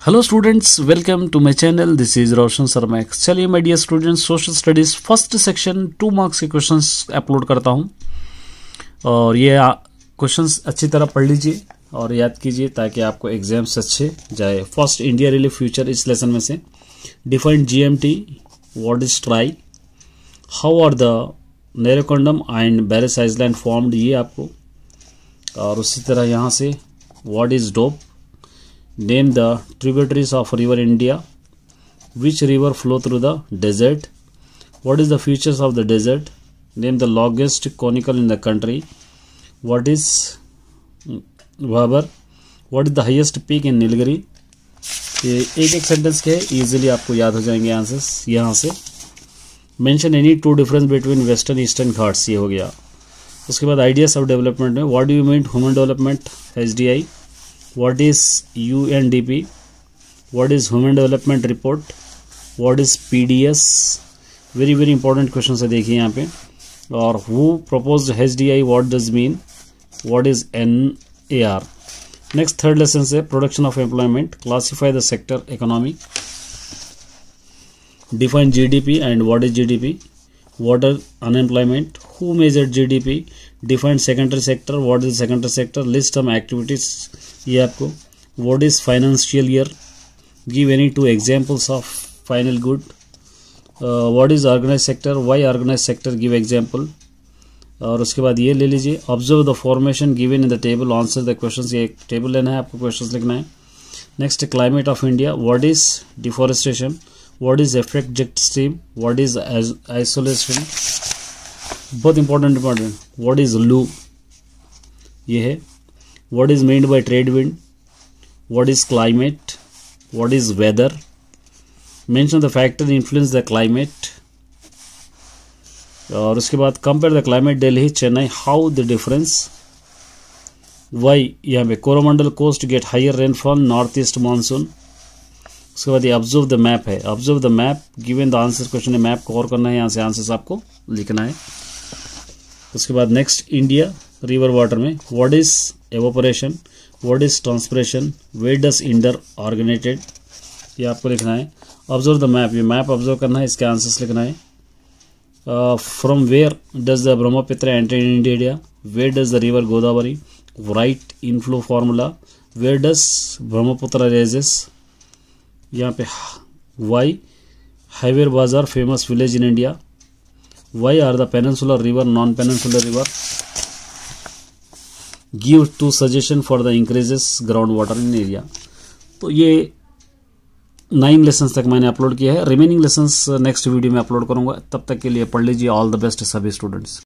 Hello students welcome to my channel this is Roshan Sharma चलिए my dear students social studies first section two marks के questions upload करता हूँ। और ये questions अच्छी तरह पढ़ लीजिए और याद कीजिए ताकि आपको एग्ज़ाम्स अच्छे जाए। फ़र्स्ट इंडिया रिलीफ फ्यूचर इस लेसन में से। Defined GMT what is try how are the नेरोकोंडम and barren island formed ये आपको और उसी तरह यहाँ से what is doab Name the tributaries of river India. Which river flow through the desert? What is the features of the desert? Name the longest conical in the country. What is Wabar? What is the highest peak in Nilgiri? ये एक एक sentence के easily आपको याद हो जाएँगे answers यहाँ से mention any two difference between western eastern ghats ये हो गया उसके बाद आइडियाज़ ऑफ़ डेवलपमेंट में what do you mean human development H D I what is UNDP, what is Human Development Report, what is PDS, very very important questions है देखिए यहाँ पे और who proposed HDI, what does mean, what is NAR. Next third lesson से production of employment, classify the sector economy, define GDP and what is GDP, what are unemployment, who measured GDP, define secondary sector, what is secondary sector, list some activities ये आपको what is financial year give any two examples of final good what is organise sector why organise sector give example और उसके बाद ये ले लीजिए। Observe the formation given in the table answer the question ये table लेना है, आपको क्वेश्चन लिखना है। Next climate of India what is deforestation what is effect jet stream what is isolation बहुत important important what is loo ये है। What is meant by trade wind? What is climate? What is weather? Mention the factor influence the climate. और उसके बाद compare the climate Delhi Chennai how the difference why यहाँ पे Coromandel coast get higher rainfall north east monsoon उसके बाद ये observe the map है। Observe the map given the answer question है। मैप कवर करना है। यहाँ से आंसर्स आपको लिखना है। उसके बाद नेक्स्ट इंडिया रिवर वाटर में what is evaporation what is transpiration where does Indus originated ये आपको लिखना है। ऑब्ज़र्व द मैप ये मैप ऑब्ज़र्व करना है, इसके आंसर्स लिखना है। From where does the Brahmaputra enter in India where does the river Godavari right inflow formula where does Brahmaputra rises यहाँ पे वाई हाईवेर बाज़ार famous village in India why are the peninsular river non peninsular river give two suggestion for the increases ground water in area तो ये nine lesson तक मैंने upload किया है। रिमेनिंग लेसन नेक्स्ट वीडियो में अपलोड करूँगा। तब तक के लिए पढ़ लीजिए। ऑल द बेस्ट सभी स्टूडेंट्स